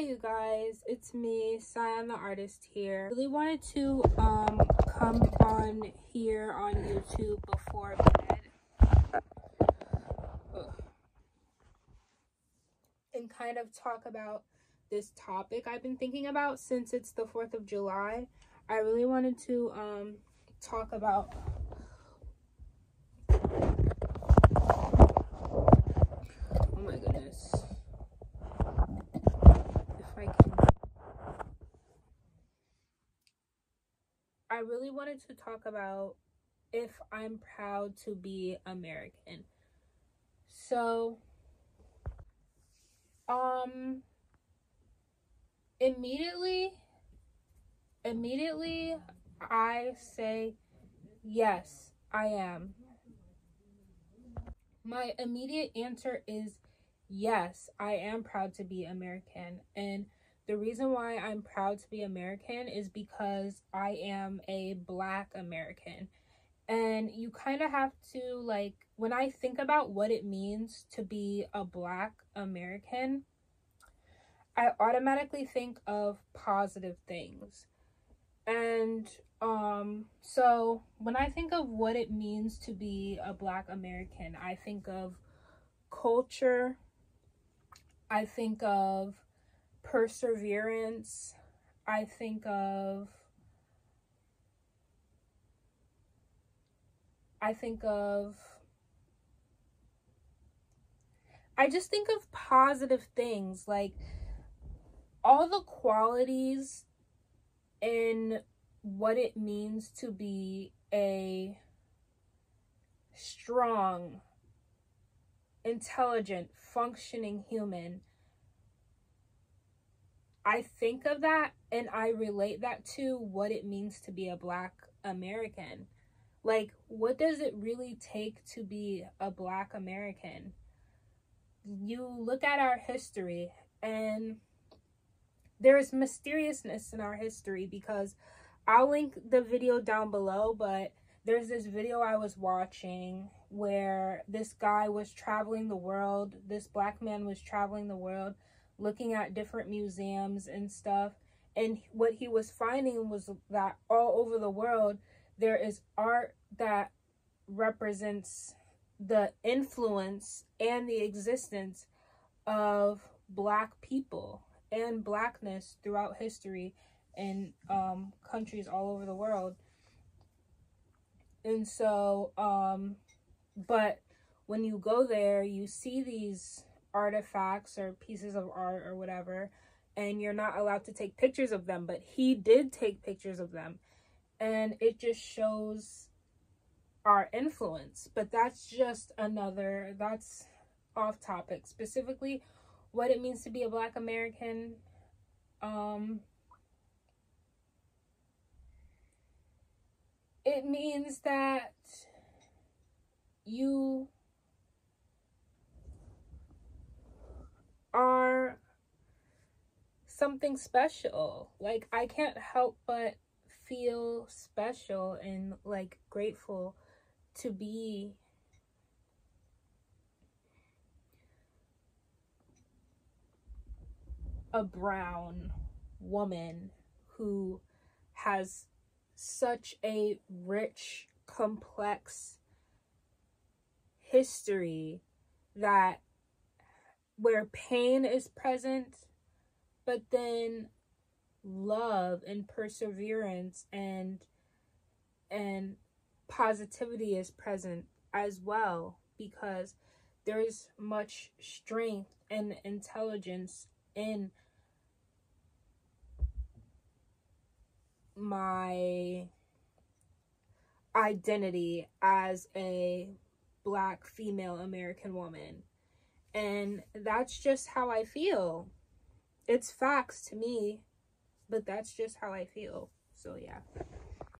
you guys, it's me, Sion the artist here. Really wanted to um come on here on YouTube before bed. And kind of talk about this topic I've been thinking about since it's the 4th of July. I really wanted to um talk about Oh my goodness. If I can I really wanted to talk about if I'm proud to be American. So um immediately immediately I say yes, I am. My immediate answer is yes, I am proud to be American. And the reason why I'm proud to be American is because I am a black American. And you kind of have to, like, when I think about what it means to be a black American, I automatically think of positive things. And um so when I think of what it means to be a black American, I think of culture, I think of perseverance, I think of I think of I just think of positive things like all the qualities in what it means to be a strong, intelligent, functioning human. I think of that and I relate that to what it means to be a black American. Like, what does it really take to be a black American? You look at our history and there is mysteriousness in our history because I'll link the video down below, but there's this video I was watching where this guy was traveling the world. This black man was traveling the world looking at different museums and stuff. And what he was finding was that all over the world, there is art that represents the influence and the existence of black people and blackness throughout history in um, countries all over the world. And so, um, but when you go there, you see these artifacts or pieces of art or whatever, and you're not allowed to take pictures of them. But he did take pictures of them, and it just shows our influence. But that's just another, that's off topic. Specifically, what it means to be a black American. Um, it means that you something special. Like, I can't help but feel special and like grateful to be a brown woman who has such a rich, complex history that where pain is present, but then love and perseverance and and positivity is present as well because there's much strength and intelligence in my identity as a black female American woman. And that's just how I feel. It's facts to me, but that's just how I feel. So, yeah.